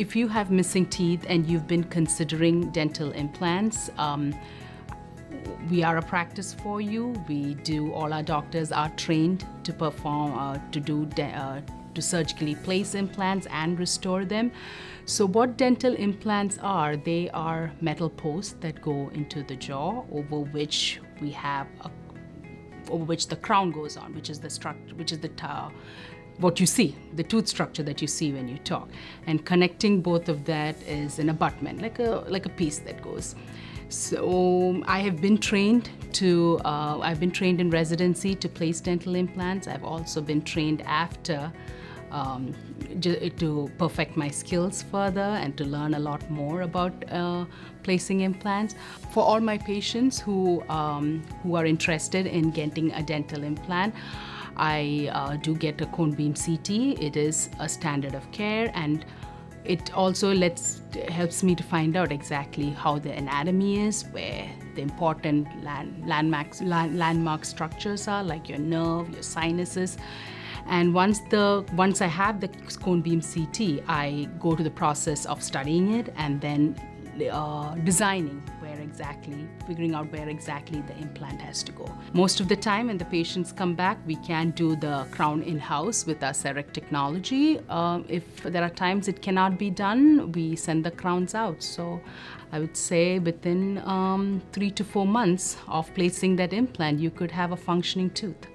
if you have missing teeth and you've been considering dental implants, um, we are a practice for you. We do, all our doctors are trained to perform, uh, to do, uh, to surgically place implants and restore them. So what dental implants are, they are metal posts that go into the jaw over which we have a, over which the crown goes on, which is the structure, which is the what you see, the tooth structure that you see when you talk. And connecting both of that is an abutment, like a, like a piece that goes. So I have been trained to, uh, I've been trained in residency to place dental implants. I've also been trained after um, to perfect my skills further and to learn a lot more about uh, placing implants. For all my patients who, um, who are interested in getting a dental implant, I uh, do get a cone beam CT. It is a standard of care and it also lets helps me to find out exactly how the anatomy is, where the important land, landmarks, land, landmark structures are, like your nerve, your sinuses. And once the once I have the cone beam CT, I go to the process of studying it and then uh, designing where exactly, figuring out where exactly the implant has to go. Most of the time when the patients come back, we can do the crown in-house with our CEREC technology. Um, if there are times it cannot be done, we send the crowns out. So I would say within um, three to four months of placing that implant, you could have a functioning tooth.